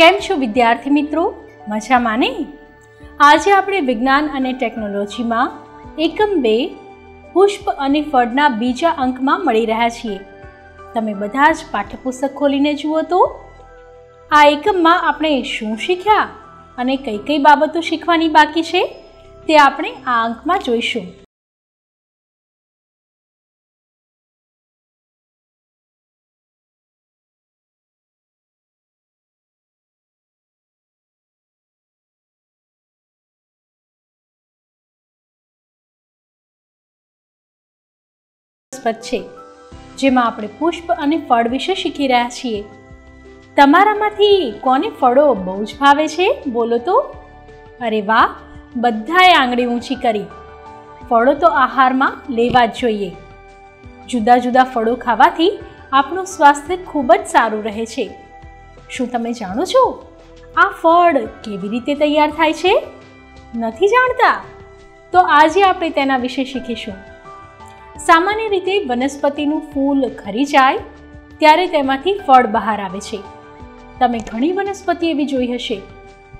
કેમ છો વિદ્યાર્થી મિત્રો? મજામાં ને? આજે આપણે વિજ્ઞાન અને ટેકનોલોજીમાં એકમ બે, પુષ્પ અને ફળના બીજા અંકમાં મળી રહ્યા છીએ. તમે બધા જ પાઠ્યપુસ્તક ખોલીને જુઓ તો, આ એકમમાં આપણે શું શીખ્યા અને કઈ કઈ બાબતો શીખવાની બાકી છે તે આપણે આ અંકમાં જોઈશું. રસપ્રદ છે, જેમાં આપણે પુષ્પ અને ફળ વિશે શીખી રહ્યા છીએ. તમારામાંથી કોને ફળો બહુ જ ભાવે છે? બોલો તો. અરે વાહ, બધાએ આંગળી ઊંચી કરી. ફળો તો આહારમાં લેવા જ જોઈએ. જુદા જુદા ફળો ખાવાથી આપણું સ્વાસ્થ્ય ખૂબ જ સારું રહે છે. શું તમે જાણો છો? આ ફળ કેવી રીતે તૈયાર થાય છે? નથી જાણતા? તો આજે આપણે તેના વિશે શીખીશું. સામાન્ય રીતે વનસ્પતિનું ફૂલ ખરી જાય, ત્યારે તેમાંથી ફળ બહાર આવે છે. તમે ઘણી વનસ્પતિ એવી જોઈ હશે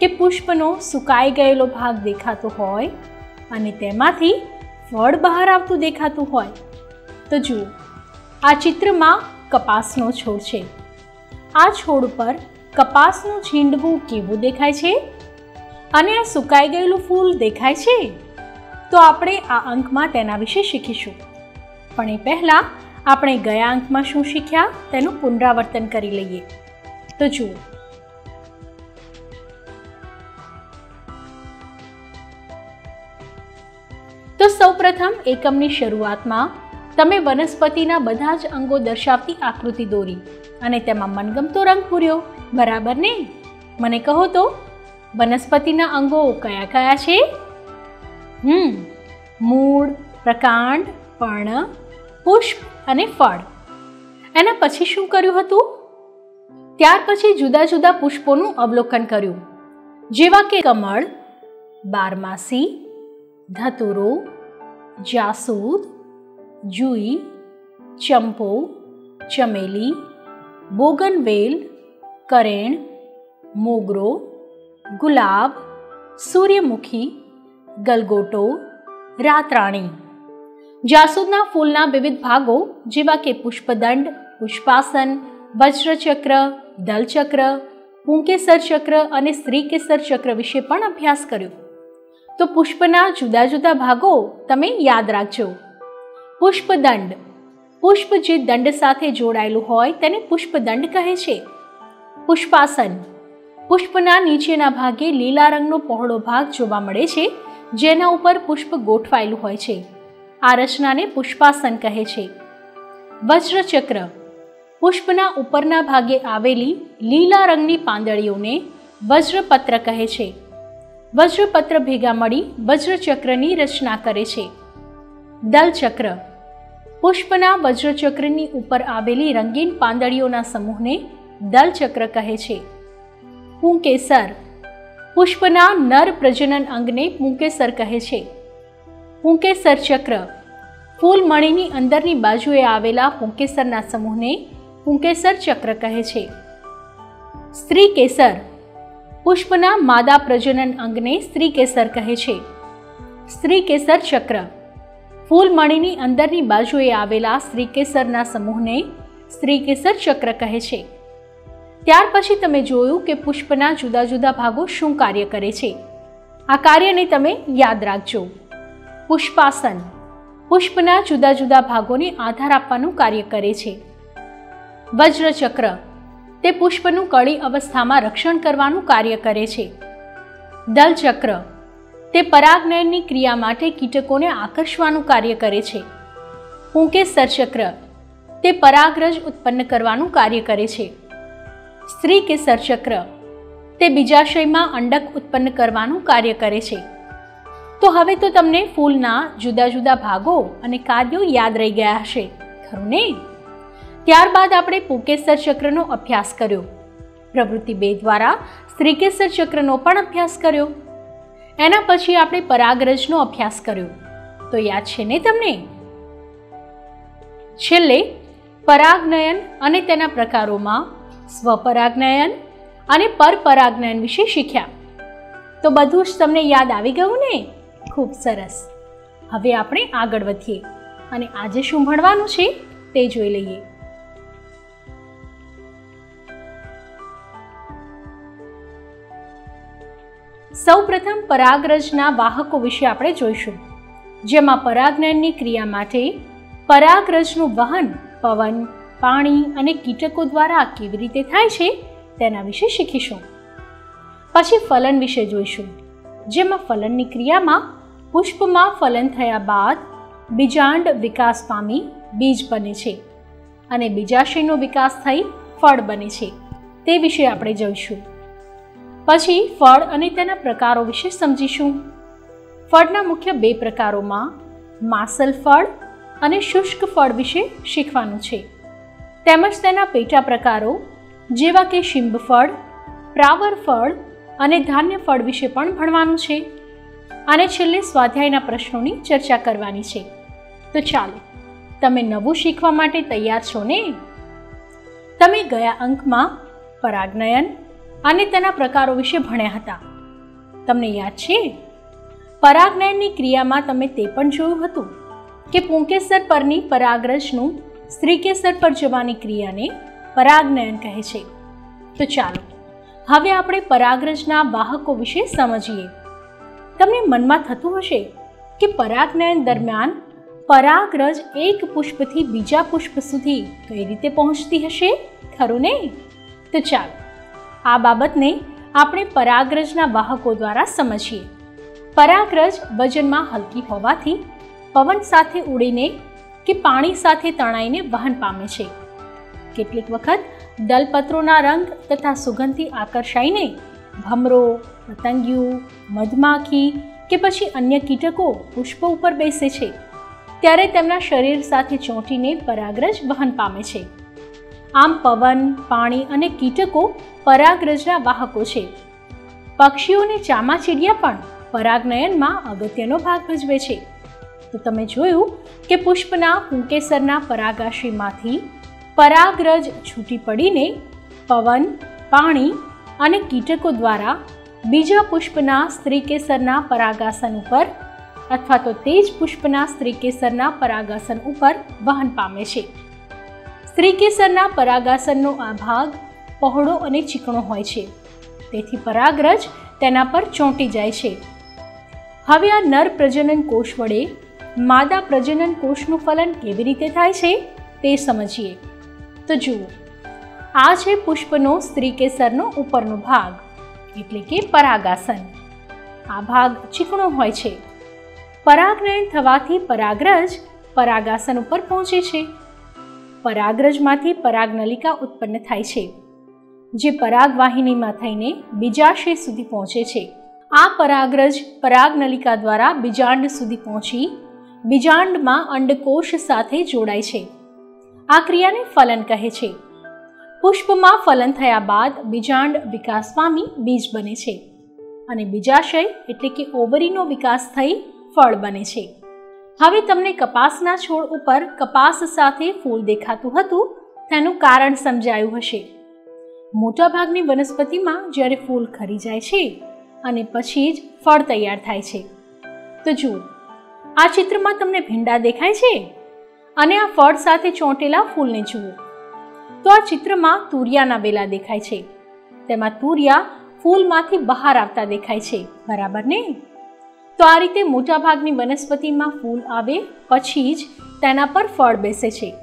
કે પુષ્પનો સુકાઈ ગયેલો ભાગ દેખાતો હોય અને તેમાંથી ફળ બહાર આવતું દેખાતું હોય. તો જુઓ, આ ચિત્રમાં કપાસનો છોડ છે. આ છોડ પર કપાસનું છીંડવું કેવું દેખાય છે? અને આ સુકાઈ ગયેલું ફૂલ દેખાય છે? તો આપણે આ અંકમાં તેના વિશે શીખીશું. પણ એ પહેલાં આપણે ગયા અંકમાં શું શીખ્યા? તેનું પુનરાવર્તન કરી લઈએ. તો જુઓ. તો સૌપ્રથમ એકમની શરૂઆતમાં તમે વનસ્પતિના બધા જ અંગો દર્શાવતી આકૃતિ દોરી અને તેમાં મનગમતો રંગ પૂર્યો. બરાબર ને? મને કહો તો, વનસ્પતિના અંગો કયા કયા છે? હમ, મૂળ, પ્રકાંડ પર્ણ પુષ્પ અને ફળ. એના પછી શું કર્યું હતું? ત્યાર પછી જુદા જુદા પુષ્પોનું અવલોકન કર્યું. જેવા કે કમળ, બારમાસી, ધતુરો, જાસૂદ, જુઈ, ચંપો, ચમેલી, બોગનવેલ, કરેણ, મોગરો, ગુલાબ, સૂર્યમુખી, ગલગોટો, રાતરાણી. જાસૂદના ફૂલના વિવિધ ભાગો જેવા કે પુષ્પદંડ, પુષ્પાસન, વજ્રચક્ર, દલચક્ર, પુંકેસર ચક્ર અને સ્ત્રીકેસર ચક્ર વિશે પણ અભ્યાસ કર્યો. તો પુષ્પના જુદા જુદા ભાગો તમે યાદ રાખજો. પુષ્પદંડ. પુષ્પ જે દંડ સાથે જોડાયેલું હોય તેને પુષ્પદંડ કહે છે. પુષ્પાસન. પુષ્પના નીચેના ભાગે લીલા રંગનો પહોળો ભાગ જોવા મળે છે, જેના ઉપર પુષ્પ ગોઠવાયેલું હોય છે. આ રચનાને પુષ્પાસન કહે છે. વજ્રચક્ર. પુષ્પના ઉપરના ભાગે આવેલી લીલા રંગની પાંદડીઓને વજ્રપત્ર કહે છે. વજ્રપત્ર ભેગા મળી વજ્રચક્રની રચના કરે છે. દલચક્ર. પુષ્પના વજ્રચક્રની ઉપર આવેલી રંગીન પાંદડીઓના સમૂહને દલચક્ર કહે છે. પુંકેસર. પુષ્પના નર પ્રજનન અંગને પુંકેસર કહે છે. પુંકેસર ચક્ર ફૂલમણીની અંદરની બાજુએ આવેલા પુંકેસરના સમૂહને પુંકેસર ચક્ર કહે છે. સ્ત્રી કેસર પુષ્પના માદા પ્રજનન અંગને સ્ત્રી કેસર કહે છે. સ્ત્રી કેસર ચક્ર ફૂલમણીની અંદરની બાજુએ આવેલા સ્ત્રીકેસરના સમૂહને સ્ત્રીકેસર ચક્ર કહે છે. ત્યાર પછી તમે જોયું કે પુષ્પના જુદા જુદા ભાગો શું કાર્ય કરે છે. આ કાર્યને તમે યાદ રાખજો. પુષ્પાસન. પુષ્પના જુદા જુદા ભાગોને આધાર આપવાનું કાર્ય કરે છે. વજ્રચક્ર. તે પુષ્પનું કળી અવસ્થામાં રક્ષણ કરવાનું કાર્ય કરે છે. દલચક્ર. તે પરાગનયનની ક્રિયા માટે કીટકોને આકર્ષવાનું કાર્ય કરે છે. પુંકેસર ચક્ર તે પરાગરજ ઉત્પન્ન કરવાનું કાર્ય કરે છે. સ્ત્રી કેસર ચક્ર તે બીજાશયમાં અંડક ઉત્પન્ન કરવાનું કાર્ય કરે છે. તો હવે તો તમને ફૂલના જુદા જુદા ભાગો અને કાર્યો યાદ રહી ગયા હશે. ખરું ને? ત્યારબાદ આપણે પુકેસર ચક્રનો અભ્યાસ કર્યો. પ્રવૃત્તિ બે દ્વારા સ્ત્રીકેસર ચક્રનો પણ અભ્યાસ કર્યો. એના પછી આપણે પરાગરજનો અભ્યાસ કર્યો. તો યાદ છે ને તમને? છેલ્લે પરાગનયન અને તેના પ્રકારોમાં સ્વપરાગનયન અને પરપરાગનયન વિશે શીખ્યા. તો બધું જ તમને યાદ આવી ગયું ને? ખૂબ સરસ. હવે આપણે આગળ વધીએ અને આજે શું ભણવાનું છે તે જોઈ લઈએ. સૌપ્રથમ પરાગરજના વાહકો વિશે આપણે જોઈશું, જેમાં પરાગનયનની ક્રિયા માટે પરાગરજનું વહન, પવન, પાણી અને કીટકો દ્વારા કેવી રીતે થાય છે તેના વિશે શીખીશું. પછી ફલન વિશે જોઈશું, જેમાં ફલનની ક્રિયામાં પુષ્પમાં ફલન થયા બાદ બીજાંડ વિકાસ પામી બીજ બને છે અને બીજાશયનો વિકાસ થઈ ફળ બને છે. તે વિશે આપણે જોઈશું. પછી ફળ અને તેના પ્રકારો વિશે સમજીશું. ફળના મુખ્ય બે પ્રકારોમાં માસલ ફળ અને શુષ્ક ફળ વિશે શીખવાનું છે. તેમજ તેના પેટા પ્રકારો જેવા કે શિંબ ફળ, પ્રાવર ફળ અને ધાન્ય ફળ વિશે પણ ભણવાનું છે. અને છેલ્લે સ્વાધ્યાયના પ્રશ્નોની ચર્ચા કરવાની છે. તો ચાલો, તમે નવું શીખવા માટે તૈયાર છો ને? તમે ગયા અંકમાં પરાગનયન અને તેના પ્રકારો વિશે ભણ્યા હતા. તમને યાદ છે? પરાગનયનની ક્રિયામાં તમે તે પણ જોયું હતું કે પુંકેસર પરની પરાગરજનું સ્ત્રીકેસર પર જવાની ક્રિયાને પરાગનયન કહે છે. તો ચાલો, હવે આપણે પરાગરજના વાહકો વિશે સમજીએ. તમને મનમાં થતું હશે કે પરાગનયન દરમિયાન પરાગરજ એક પુષ્પથી બીજા પુષ્પ સુધી કઈ રીતે પહોંચતી હશે? ખરું ને? તો ચાલો, આ બાબતને આપણે પરાગરજના વાહકો દ્વારા સમજીએ. પરાગરજ વજનમાં હલકી હોવાથી પવન સાથે ઉડીને કે પાણી સાથે તણાઈને વહન પામે છે. કેટલીક વખત દલપત્રોના રંગ તથા સુગંધથી આકર્ષાઈને ભમરો, પતંગિયું, મધમાખી કે પછી અન્ય કીટકો પુષ્પો ઉપર બેસે છે. ત્યારે તેમના શરીર સાથે ચોંટીને પરાગરજ વહન પામે છે. આમ પવન, પાણી અને કીટકો પરાગરજના વાહકો છે. પક્ષીઓને ચામાચીડિયા પણ પરાગનયનમાં અગત્યનો ભાગ ભજવે છે. તો તમે જોયું કે પુષ્પના પુંકેસરના પરાગાશીમાંથી પરાગરજ છૂટી પડીને પવન, પાણી અને કીટકો દ્વારા બીજા પુષ્પના સ્ત્રીકેસરના પરાગાસન ઉપર અથવા તો તે જ પુષ્પના સ્ત્રીકેસરના પરાગાસન ઉપર વહન પામે છે. સ્ત્રીકેસરના પરાગાસનનો આ ભાગ પહોળો અને ચીકણો હોય છે. તેથી પરાગરજ તેના પર ચોંટી જાય છે. હવે આ નર પ્રજનન કોષ વડે માદા પ્રજનન કોષનું ફલન કેવી રીતે થાય છે તે સમજીએ. તો જુઓ. આ છે પુષ્પનો સ્ત્રીકેસરનો ઉપરનો ભાગ, એટલે કે પરાગાસન. આ ભાગ ચીકણો હોય છે. પરાગનયન થવાથી પરાગરજ પરાગાસન ઉપર પહોંચે છે. પરાગરજમાંથી પરાગનલિકા ઉત્પન્ન થાય છે, જે પરાગવાહિનીમાં થઈને બીજાશય સુધી પહોંચે છે. આ પરાગરજ પરાગનલિકા દ્વારા બીજાંડ સુધી પહોંચી બીજાંડમાં અંડકોષ સાથે જોડાય છે. આ ક્રિયાને ફલન કહે છે. પુષ્પમાં ફલન થયા બાદ બીજાંડ વિકાસ પામી બીજ બને છે. અને બીજાશય એટલે કે ઓવરીનો વિકાસ થઈ ફળ બને છે. હવે તમને કપાસના છોડ ઉપર કપાસ સાથે ફૂલ દેખાતું હતું, તેનું કારણ સમજાયું હશે. મોટાભાગની વનસ્પતિમાં જ્યારે ફૂલ ખરી જાય છે, અને પછી જ ફળ તૈયાર થાય છે. તો જુઓ, આ ચિત્રમાં તમને ભીંડા દેખાય છે? અને આ ફળ સાથે ચોંટેલા ફૂલને જુઓ. તો આ ચિત્રમાં તુરિયાના વેલા દેખાય છે. તેમાં તુરિયા ફૂલમાંથી બહાર આવતા દેખાય છે. બરાબર ને? તો આ રીતે મોટાભાગની વનસ્પતિમાં ફૂલ આવે પછી જ તેના પર ફળ બેસે છે.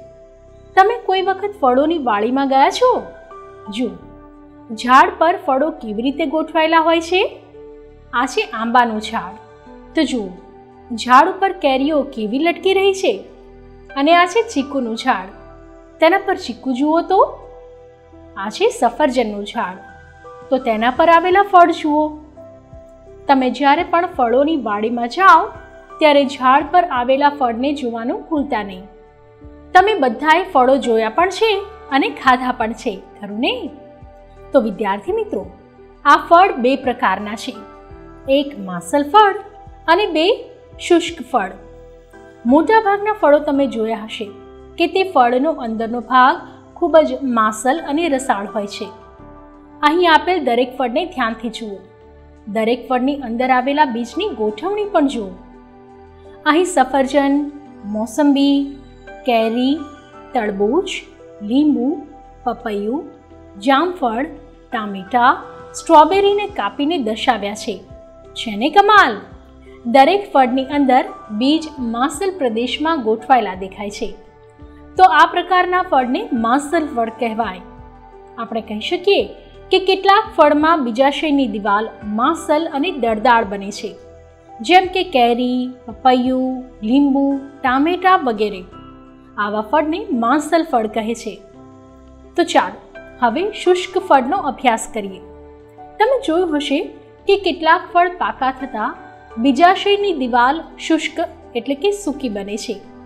તમે કોઈ વખત ફળોની વાડીમાં ગયા છો? જુઓ. ઝાડ પર ફળો કેવી રીતે ગોઠવાયેલા હોય છે? આ છે આંબાનું ઝાડ. તો જુઓ. ઝાડ ઉપર કેરીઓ કેવી લટકી રહી છે? અને આ છે ચીકુનું ઝાડ. તેના પર ચીકુ જુઓ તો. આ છે સફરજનનું ઝાડ. તો તેના પર આવેલા ફળ જુઓ. તમે જ્યારે પણ ફળોની વાડીમાં જાઓ, ત્યારે ઝાડ પર આવેલા ફળને જોવાનું ભૂલતા નહીં. તમે બધાએ ફળો જોયા પણ છે અને ખાધા પણ છે, ખરું ને? તો વિદ્યાર્થી મિત્રો, આ ફળ બે પ્રકારના છે. એક માસલ ફળ અને બે શુષ્ક ફળ. મોટાભાગના ફળો તમે જોયા હશે. કે તે ફળનો અંદરનો ભાગ ખૂબ જ માસલ અને રસાળ હોય છે. અહીં આપેલ દરેક ફળને ધ્યાનથી જુઓ. દરેક ફળની અંદર આવેલા બીજની ગોઠવણી પણ જુઓ. અહીં સફરજન, મોસંબી, કેરી, તરબૂચ, લીંબુ, પપૈયું, જામફળ, ટામેટા, સ્ટ્રોબેરીને કાપીને દર્શાવ્યા છે. જેને કમાલ! દરેક ફળની અંદર બીજ માસલ પ્રદેશમાં ગોઠવાયેલા દેખાય છે. તો આ પ્રકારના ફળને માંસલ ફળ કહેવાય. આપણે કહી શકીએ કે કેટલાક ફળમાં બીજાશયની દિવાલ માંસલ અને દળદાળ બને છે. જેમ કે કેરી, પપૈયું, લીંબુ, ટામેટા વગેરે. આવા ફળને માંસલ ફળ કહે છે. તો ચાલો, હવે શુષ્ક ફળનો અભ્યાસ કરીએ. તમે જોયું હશે કે કેટલાક ફળ પાકા થતાં બીજાશયની દિવાલ શુષ્ક એટલે કે સૂકી બને છે.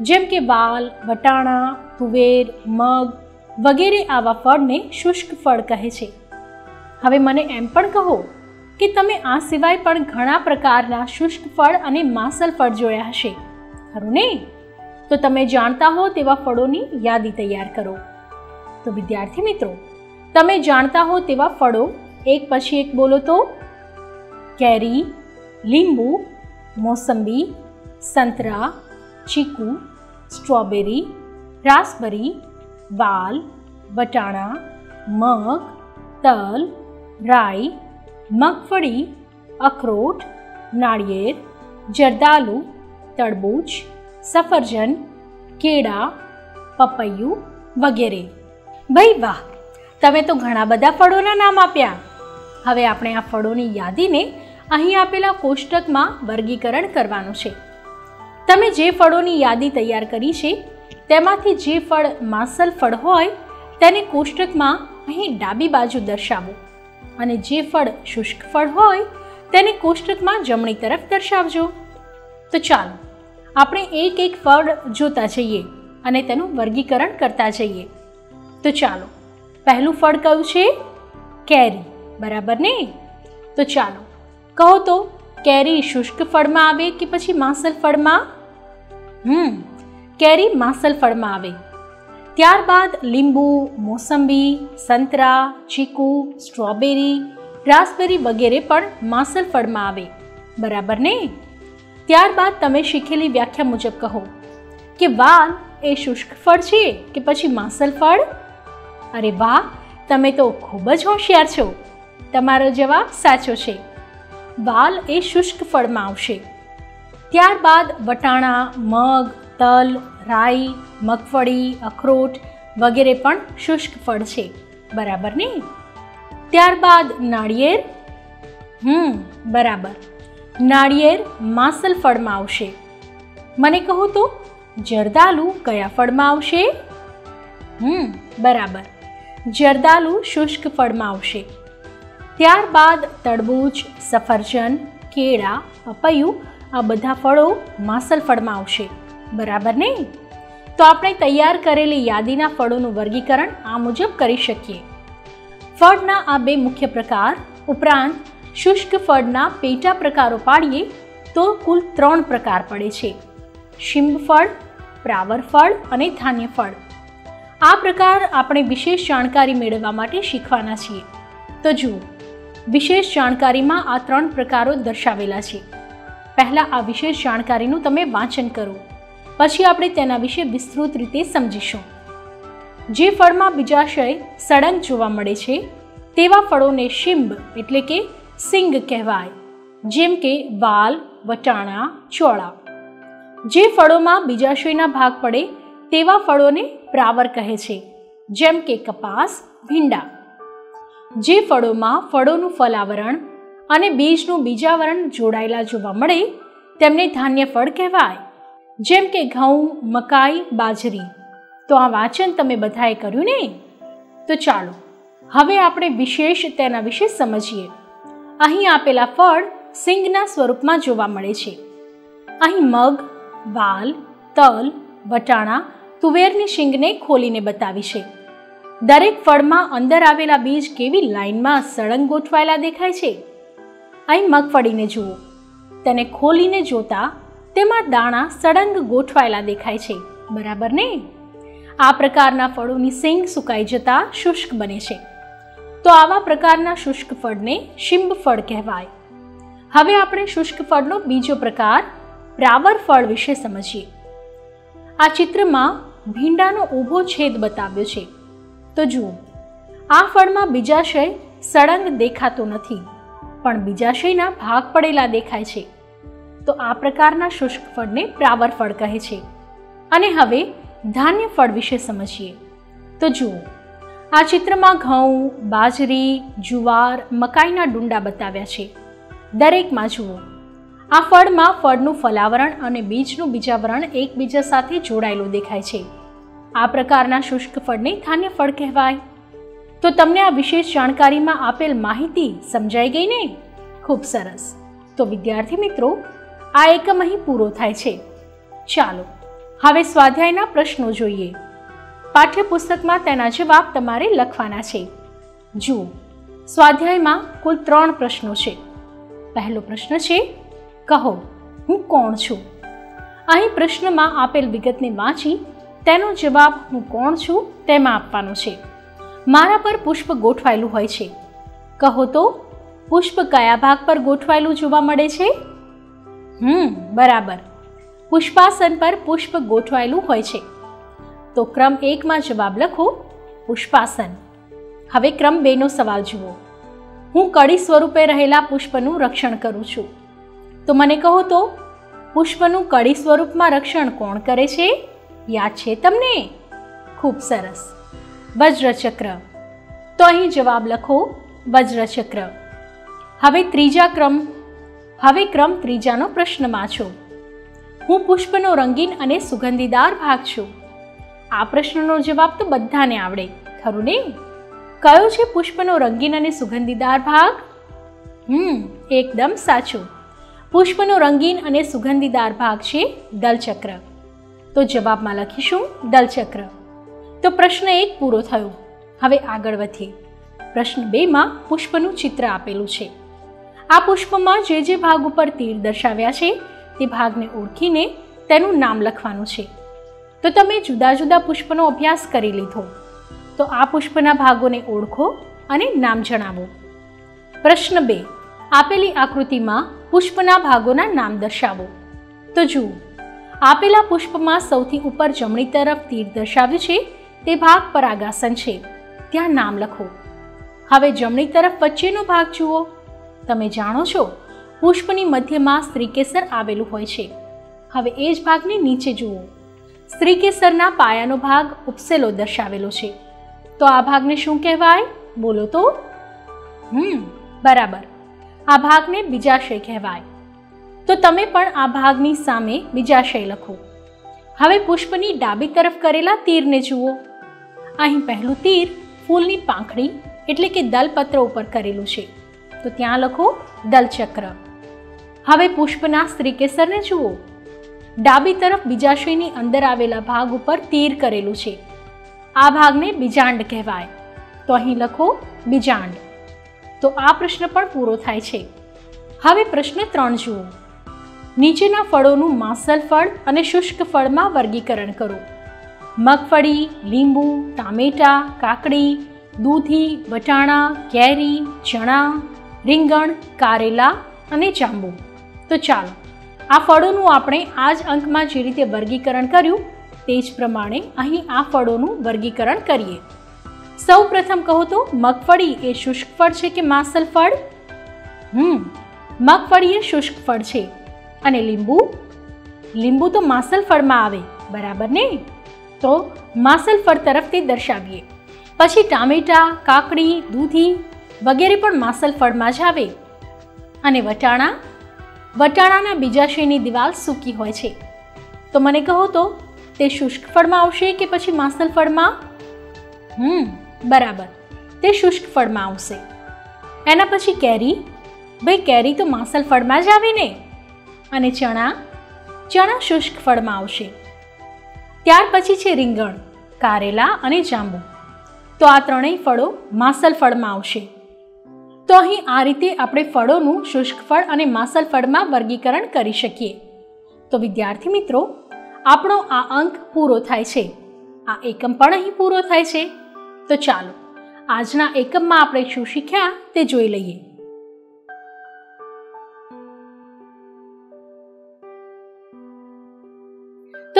જેમ કે વાલ, વટાણા, તુવેર, મગ વગેરે આવા ફળને શુષ્ક ફળ કહે છે. હવે મને એમ પણ કહો કે તમે આ સિવાય પણ ઘણા પ્રકારના શુષ્ક ફળ અને માસલ ફળ જોયા હશે, ખરું ને? તો તમે જાણતા હો તેવા ફળોની યાદી તૈયાર કરો. તો વિદ્યાર્થી મિત્રો, તમે જાણતા હો તેવા ફળો, એક પછી એક બોલો તો? કેરી, લીંબુ, મોસંબી, સંતરા, ચીકુ સ્ટ્રોબેરી, રાસબરી, વાલ, વટાણા, મગ, તલ, રાઈ, મગફળી, અખરોટ, નાળિયેર, જરદાલુ તરબૂચ સફરજન, કેળા, પપૈયું વગેરે. ભાઈ વાહ, તમે તો ઘણા બધા ફળોના નામ આપ્યા. હવે આપણે આ ફળોની યાદીને અહીં આપેલા કોષ્ટકમાં વર્ગીકરણ કરવાનું છે. તમે જે ફળોની યાદી તૈયાર કરી છે, તેમાંથી જે ફળ માસલ ફળ હોય, તેને કોષ્ટકમાં અહીં ડાબી બાજુ દર્શાવો. અને જે ફળ શુષ્ક ફળ હોય, તેને કોષ્ટકમાં જમણી તરફ દર્શાવજો. તો ચાલો, આપણે એક એક ફળ જોતા જઈએ અને તેનું વર્ગીકરણ કરતા જઈએ. તો ચાલો, પહેલું ફળ કયું છે? કેરી. બરાબર ને? તો ચાલો, કહો તો કેરી શુષ્ક ફળમાં આવે કે પછી માસલ ફળમાં? હમ, કેરી માસલ ફળમાં આવે. ત્યારબાદ લીંબુ, મોસંબી, સંતરા, ચીકુ, સ્ટ્રોબેરી, રાસબેરી વગેરે પણ માસલ ફળમાં આવે. બરાબર ને? ત્યારબાદ તમે શીખેલી વ્યાખ્યા મુજબ કહો કે વાલ એ શુષ્ક ફળ છે કે પછી માસલ ફળ? અરે વાહ, તમે તો ખૂબ જ હોશિયાર છો. તમારો જવાબ સાચો છે. વાલ એ શુષ્ક ફળમાં આવશે. ત્યારબાદ વટાણા, મગ, તલ, રાઈ, મગફળી, અખરોટ વગેરે પણ શુષ્ક ફળ છે. બરાબર ને? ત્યારબાદ નાળિયેર. હમ, બરાબર. નાળિયેર માસલ ફળમાં આવશે. મને કહો તો, જરદાલુ કયા ફળમાં આવશે? હમ, બરાબર. જરદાલુ શુષ્ક ફળમાં આવશે. ત્યારબાદ તરબૂચ સફરજન, કેળા, પપૈયું, આ બધા ફળો માસલ ફળમાં આવશે. બરાબર ને? તો આપણે તૈયાર કરેલી યાદીના ફળોનું વર્ગીકરણ આ મુજબ કરી શકીએ. ફળના આ બે મુખ્ય પ્રકાર ઉપરાંત શુષ્ક ફળના પેટા પ્રકારો પાડીએ તો કુલ ત્રણ પ્રકાર પડે છે. શિંબ ફળ, પ્રાવર ફળ અને ધાન્ય ફળ. આ પ્રકાર આપણે વિશેષ જાણકારી મેળવવા માટે શીખવાના છીએ. તો જુઓ વિશેષ જાણકારીમાં આ ત્રણ પ્રકારો દર્શાવેલા છે. પહેલાં આ વિશેષ જાણકારીનું તમે વાંચન કરો. પછી આપણે તેના વિશે વિસ્તૃત રીતે સમજીશું. જે ફળમાં બીજાશય સળંગ જોવા મળે છે, તેવા ફળોને શિંબ એટલે કે સિંગ કહેવાય, જેમ કે વાલ, વટાણા, ચોળા. જે ફળોમાં બીજાશયના ભાગ પડે, તેવા ફળોને પ્રાવર કહે છે, જેમ કે કપાસ, ભીંડા. જે ફળોમાં ફળોનું ફલાવરણ અને બીજનું બીજાવરણ જોડાયેલા જોવા મળે, તેમને ધાન્ય ફળ કહેવાય. જેમ કે ઘઉં, મકાઈ, બાજરી. તો આ વાંચન તમે બધાએ કર્યું ને? તો ચાલો, હવે આપણે વિશેષ તેના વિશે સમજીએ. અહીં આપેલા ફળ સિંગના સ્વરૂપમાં જોવા મળે છે. અહીં મગ, વાલ, તલ, વટાણા, તુવેરની શીંગને ખોલીને બતાવી છે. દરેક ફળમાં અંદર આવેલા બીજ કેવી લાઈનમાં સળંગ ગોઠવાયેલા દેખાય છે? અહીં મગફળીને જુઓ. તેને ખોલીને જોતા તેમાં દાણા સળંગ ગોઠવાયેલા દેખાય છે. બરાબર ને? આ પ્રકારના ફળોની સિંગ સુકાઈ જતા શુષ્ક બને છે. તો આવા પ્રકારના શુષ્ક ફળને શિંબ ફળ કહેવાય. હવે આપણે શુષ્ક ફળનો બીજો પ્રકાર પ્રાવર ફળ વિશે સમજીએ. આ ચિત્રમાં ભીંડાનો ઊભો છેદ બતાવ્યો છે. તો જુઓ, આ ફળમાં બીજાશય સળંગ દેખાતો નથી, પણ બીજાશયના ભાગ પડેલા દેખાય છે. તો આ પ્રકારના શુષ્ક ફળને પ્રાવર ફળ કહે છે. અને હવે ધાન્ય ફળ વિશે સમજીએ. તો જુઓ, આ ચિત્રમાં ઘઉં, બાજરી, જુવાર, મકાઈના ડુંડા બતાવ્યા છે. દરેકમાં જુઓ, આ ફળમાં ફળનું ફલાવરણ અને બીજનું બીજાવરણ એકબીજા સાથે જોડાયેલું દેખાય છે. આ પ્રકારના શુષ્ક ફળને ધાન્ય ફળ કહેવાય. તો તમને આ વિશેષ જાણકારીમાં આપેલ માહિતી સમજાઈ ગઈ ને? ખૂબ સરસ. તો વિદ્યાર્થી મિત્રો, આ એકમ અહીં પૂરો થાય છે. ચાલો, હવે સ્વાધ્યાયના પ્રશ્નો જોઈએ. પાઠ્યપુસ્તકમાં તેના જવાબ તમારે લખવાના છે. જુઓ, સ્વાધ્યાયમાં કુલ ત્રણ પ્રશ્નો છે. પહેલો પ્રશ્ન છે, કહો, હું કોણ છું? અહીં પ્રશ્નમાં આપેલ વિગતને વાંચી તેનો જવાબ હું કોણ છું તેમાં આપવાનો છે. મારા પર પુષ્પ ગોઠવાયેલું હોય છે. કહો તો, પુષ્પ કયા ભાગ પર ગોઠવાયેલું જોવા મળે છે? હમ, બરાબર. પુષ્પાસન પર પુષ્પ ગોઠવાયેલું હોય છે. તો ક્રમ એકમાં જવાબ લખો, પુષ્પાસન. હવે ક્રમ બેનો સવાલ જુઓ. હું કડી સ્વરૂપે રહેલા પુષ્પનું રક્ષણ કરું છું. તો મને કહો તો, પુષ્પનું કડી સ્વરૂપમાં રક્ષણ કોણ કરે છે? યાદ છે તમને? ખૂબ સરસ. વજ્રચક્ર. તો અહીં જવાબ લખો, વજ્રચક્ર. હવે ત્રીજા ક્રમ, હવે ક્રમ ત્રીજાનો પ્રશ્નમાં છો. હું પુષ્પનો રંગીન અને સુગંધીદાર ભાગ છું. આ પ્રશ્નનો જવાબ તો બધાને આવડે, ખરું ને? કયો છે પુષ્પનો રંગીન અને સુગંધીદાર ભાગ? હમ, એકદમ સાચું. પુષ્પનો રંગીન અને સુગંધીદાર ભાગ છે દલચક્ર. તો જવાબમાં લખીશું, દલચક્ર. તો પ્રશ્ન એક પૂરો થયો. હવે આગળ વધીએ. પ્રશ્ન બેમાં પુષ્પનું ચિત્ર આપેલું છે. આ પુષ્પમાં જે જે ભાગ ઉપર તીર દર્શાવ્યા છે, તે ભાગને ઓળખીને તેનું નામ લખવાનું છે. તો તમે જુદા જુદા પુષ્પનો અભ્યાસ કરી લીધો. તો આ પુષ્પના ભાગોને ઓળખો અને નામ જણાવો. પ્રશ્ન બે. આપેલી આકૃતિમાં પુષ્પના ભાગોના નામ દર્શાવો. તો જુઓ. આપેલા પુષ્પમાં સૌથી ઉપર જમણી તરફ તીર દર્શાવ્યું છે, તે ભાગ પરાગાસન છે. ત્યાં નામ લખો. હવે જમણી તરફ વચ્ચેનો ભાગ જુઓ. તમે જાણો છો, પુષ્પની મધ્યમાં શ્રીકેસર આવેલું હોય છે. હવે એ જ ભાગને નીચે જુઓ. શ્રીકેસરના પાયાનો ભાગ ઉપસેલો દર્શાવેલો છે. તો આ ભાગને શું કહેવાય? બોલો તો. હમ, બરાબર. આ ભાગને બીજાશય કહેવાય. તો તમે પણ આ ભાગની સામે બીજાશય લખો. હવે પુષ્પની ડાબી તરફ કરેલા તીરને જુઓ. અહીં પહેલું તીર ફૂલની પાંખડી એટલે કે દલપત્ર ઉપર કરેલું છે. તો ત્યાં લખો દલચક્ર. હવે પુષ્પના સ્ત્રીકેસરને જુઓ. ડાબી તરફ બીજાશયની અંદર આવેલા ભાગ ઉપર તીર કરેલું છે. આ ભાગને બીજાંડ કહેવાય. તો અહીં લખો બીજાંડ. તો આ પ્રશ્ન પણ પૂરો થાય છે. હવે પ્રશ્ન ત્રણ જુઓ. નીચેના ફળોનું માસલ ફળ અને શુષ્ક ફળમાં વર્ગીકરણ કરો. મગફળી, લીંબુ, ટામેટા, કાકડી, દૂધી, વટાણા, કેરી, ચણા, રીંગણ, કારેલા અને જાંબુ. તો ચાલો, આ ફળોનું આપણે આ જ અંકમાં જે રીતે વર્ગીકરણ કર્યું તે જ પ્રમાણે અહીં આ ફળોનું વર્ગીકરણ કરીએ. સૌ પ્રથમ કહો તો, મગફળી એ શુષ્ક ફળ છે કે માસલ ફળ? હમ, મગફળી એ શુષ્ક ફળ છે. અને લીંબુ? લીંબુ તો માસલ ફળમાં આવે, બરાબર ને? તો માસલ ફળ તરફથી દર્શાવીએ. પછી ટામેટા, કાકડી, દૂધી વગેરે પણ માસલ ફળમાં જ આવે. અને વટાણા? વટાણાના બીજાશયની દિવાલ સૂકી હોય છે. તો મને કહો તો, તે શુષ્ક ફળમાં આવશે કે પછી માસલ ફળમાં? હમ, બરાબર. તે શુષ્ક ફળમાં આવશે. એના પછી કેરી? ભાઈ, કેરી તો માસલ ફળમાં જ આવે ને? અને ચણા ચણા શુષ્ક ફળમાં આવશે. ત્યાર પછી છે રીંગણ, કારેલા અને જાંબુ. તો આ ત્રણેય ફળો માસલ ફળમાં આવશે. તો અહીં આ રીતે આપણે ફળોનું શુષ્ક ફળ અને માસલ ફળમાં વર્ગીકરણ કરી શકીએ. તો વિદ્યાર્થી મિત્રો, આપણો આ અંક પૂરો થાય છે. આ એકમ પણ અહીં પૂરો થાય છે. તો ચાલો, આજના એકમમાં આપણે શું શીખ્યા તે જોઈ લઈએ.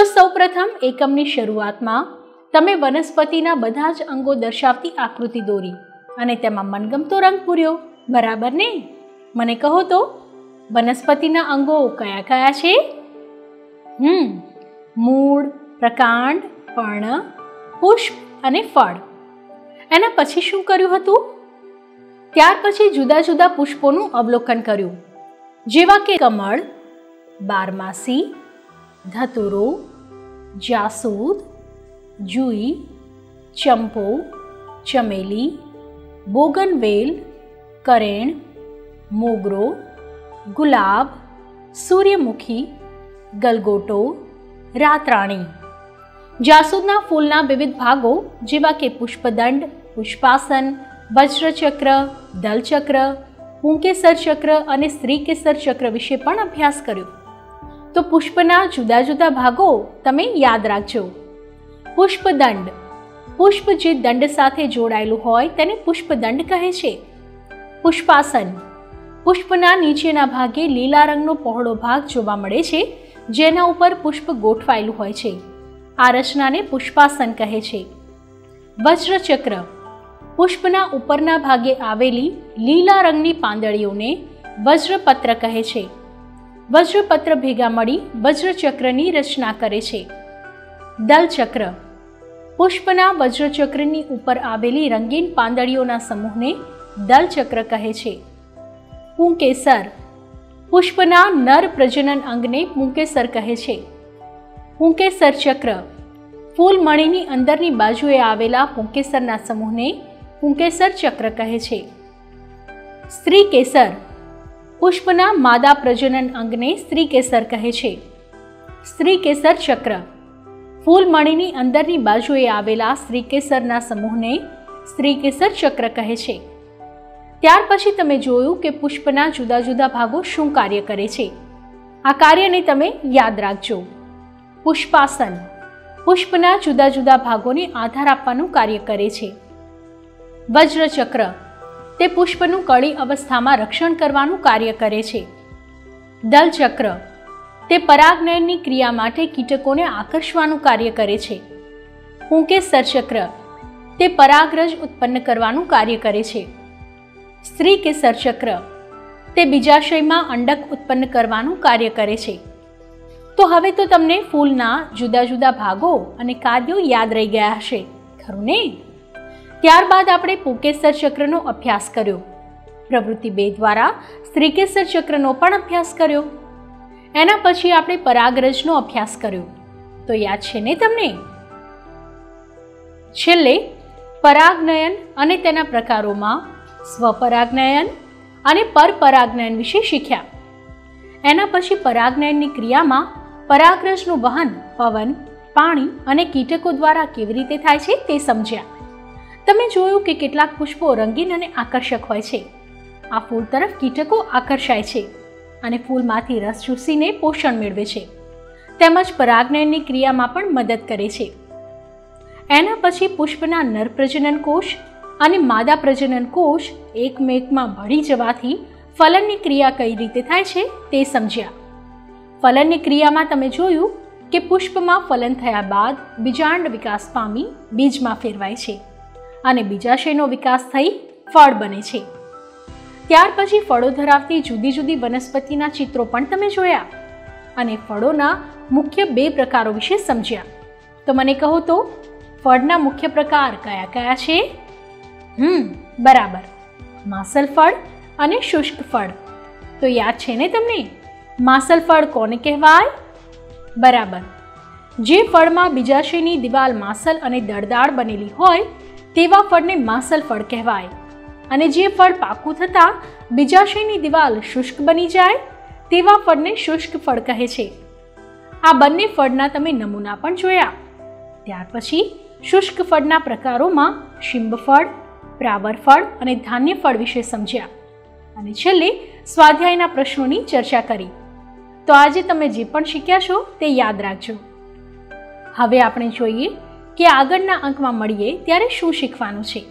તો સૌપ્રથમ એકમની શરૂઆતમાં તમે વનસ્પતિના બધા જ અંગો દર્શાવતી આકૃતિ દોરી અને તેમાં મનગમતો રંગ પૂર્યો. બરાબર ને? મને કહો તો, વનસ્પતિના અંગો કયા કયા છે? હમ, મૂળ, પ્રકાંડ, પર્ણ, પુષ્પ અને ફળ. એના પછી શું કર્યું હતું? ત્યાર પછી જુદા જુદા પુષ્પોનું અવલોકન કર્યું. જેવા કે કમળ, બારમાસી, ધતુરો જાસૂદ, જુઈ, ચંપો, ચમેલી, બોગનવેલ, કરેણ, મોગરો, ગુલાબ, સૂર્યમુખી, ગલગોટો, રાતરાણી. જાસૂદના ફૂલના વિવિધ ભાગો જેવા કે પુષ્પદંડ, પુષ્પાસન, વજ્રચક્ર, દલચક્ર પુંકેસર ચક્ર અને સ્ત્રીકેસર ચક્ર વિશે પણ અભ્યાસ કર્યો. તો પુષ્પના જુદા જુદા ભાગો તમે યાદ રાખજો. પુષ્પદંડ. પુષ્પ જે દંડ સાથે જોડાયેલું હોય તેને પુષ્પદંડ કહે છે. પુષ્પાસન. પુષ્પના નીચેના ભાગે લીલા રંગનો પહોળો ભાગ જોવા મળે છે, જેના ઉપર પુષ્પ ગોઠવાયેલું હોય છે. આ રચનાને પુષ્પાસન કહે છે. વજ્રચક્ર. પુષ્પના ઉપરના ભાગે આવેલી લીલા રંગની પાંદડીઓને વજ્રપત્ર કહે છે. વજ્રપત્ર ભેગા મળી વજ્રચક્રની રચના કરે છે. દલચક્ર. પુષ્પના વજ્રચક્રની ઉપર આવેલી રંગીન પાંદડીઓના સમૂહને દલચક્ર કહે છે. પુંકેસર. પુષ્પના નર પ્રજનન અંગને પુંકેસર કહે છે. પુંકેસર ચક્ર. ફૂલમણીની અંદરની બાજુએ આવેલા પુંકેસરના સમૂહને પુંકેસર ચક્ર કહે છે. સ્ત્રી કેસર પુષ્પના માદા પ્રજનન અંગને સ્ત્રી કેસર કહે છે. સ્ત્રી કેસર ચક્ર. ફૂલમણીની અંદરની બાજુએ આવેલા સ્ત્રીકેસરના સમૂહને સ્ત્રીકેસર ચક્ર કહે છે. ત્યાર પછી તમે જોયું કે પુષ્પના જુદા જુદા ભાગો શું કાર્ય કરે છે. આ કાર્યને તમે યાદ રાખજો. પુષ્પાસન. પુષ્પના જુદા જુદા ભાગોને આધાર આપવાનું કાર્ય કરે છે. વજ્રચક્ર. તે પુષ્પનું કળી અવસ્થામાં રક્ષણ કરવાનું કાર્ય કરે છે. દલચક્ર. તે પરાગનયનની ક્રિયા માટે કીટકોને આકર્ષવાનું કાર્ય કરે છે. પુંકેસર ચક્ર તે પરાગરજ ઉત્પન્ન કરવાનું કાર્ય કરે છે. સ્ત્રી કેસર ચક્ર તે બીજાશયમાં અંડક ઉત્પન્ન કરવાનું કાર્ય કરે છે. તો હવે તો તમને ફૂલના જુદા જુદા ભાગો અને કાર્યો યાદ રહી ગયા હશે. ખરું ને? ત્યારબાદ આપણે પુકેસર ચક્રનો અભ્યાસ કર્યો. પ્રવૃત્તિ બે દ્વારા શ્રીકેસર ચક્રનો પણ અભ્યાસ કર્યો. એના પછી આપણે પરાગરજનો અભ્યાસ કર્યો. તો યાદ છે ને તમને? છેલ્લે પરાગનયન અને તેના પ્રકારોમાં સ્વપરાગનયન અને પરપરાગનયન વિશે શીખ્યા. એના પછી પરાગનયનની ક્રિયામાં પરાગરજનું વહન, પવન, પાણી અને કીટકો દ્વારા કેવી રીતે થાય છે તે સમજ્યા. તમે જોયું કે કેટલાક પુષ્પો રંગીન અને આકર્ષક હોય છે. આ ફૂલ તરફ કીટકો આકર્ષાય છે અને ફૂલમાંથી રસ ચૂસીને પોષણ મેળવે છે. તેમજ પરાગનયનની ક્રિયામાં પણ મદદ કરે છે. એના પછી પુષ્પના નર પ્રજનન કોષ અને માદા પ્રજનન કોષ એકમેકમાં ભળી જવાથી ફલનની ક્રિયા કઈ રીતે થાય છે તે સમજ્યા. ફલનની ક્રિયામાં તમે જોયું કે પુષ્પમાં ફલન થયા બાદ બીજાંડ વિકાસ પામી બીજમાં ફેરવાય છે. અને બીજાશયનો વિકાસ થઈ ફળ બને છે. ત્યાર પછી ફળો ધરાવતી જુદી જુદી વનસ્પતિના ચિત્રો પણ તમે જોયા. અને ફળોના મુખ્ય બે પ્રકારો વિશે સમજ્યા. તો મને કહો તો, ફળના મુખ્ય પ્રકાર કયા કયા છે? હમ, બરાબર. માસલ ફળ અને શુષ્ક ફળ. તો યાદ છે ને તમને? માસલ ફળ કોને કહેવાય? બરાબર. જે ફળમાં બીજાશયની દિવાલ માસલ અને દળદાળ બનેલી હોય તેવા ફળને માસલ ફળ કહેવાય. અને જે ફળ પાકું થતાં બીજાશયની દિવાલ શુષ્ક બની જાય, તેવા ફળને શુષ્ક ફળ કહે છે. આ બંને ફળના તમે નમૂના પણ જોયા. ત્યાર પછી શુષ્ક ફળના પ્રકારોમાં શિંબ ફળ, પ્રાવર ફળ અને ધાન્ય ફળ વિશે સમજ્યા. અને છેલ્લે સ્વાધ્યાયના પ્રશ્નોની ચર્ચા કરી. તો આજે તમે જે પણ શીખ્યા છો તે યાદ રાખજો. હવે આપણે જોઈએ કે આગળના અંકમાં મળીએ ત્યારે શું શીખવાનું છે?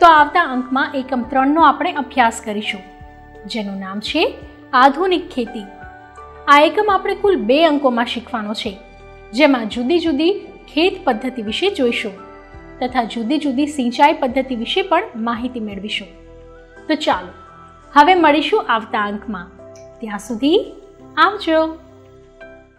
તો આવતા અંકમાં એકમ ત્રણનો આપણે અભ્યાસ કરીશું, જેનું નામ છે આધુનિક ખેતી. આ એકમ આપણે કુલ બે અંકોમાં શીખવાનો છે, જેમાં જુદી જુદી ખેત પદ્ધતિ વિશે જોઈશું તથા જુદી જુદી સિંચાઈ પદ્ધતિ વિશે પણ માહિતી મેળવીશું. તો ચાલો, હવે મળીશું આવતા અંકમાં. ત્યાં સુધી આવજો.